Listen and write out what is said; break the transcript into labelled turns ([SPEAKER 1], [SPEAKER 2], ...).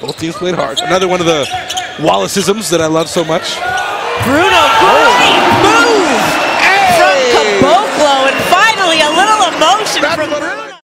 [SPEAKER 1] Both teams played hard. Another one of the Wallaceisms that I love so much.
[SPEAKER 2] Bruno, oh. great move from
[SPEAKER 1] Hey!
[SPEAKER 2] Caboclo, and finally a little emotion
[SPEAKER 1] That's
[SPEAKER 2] from Bruno.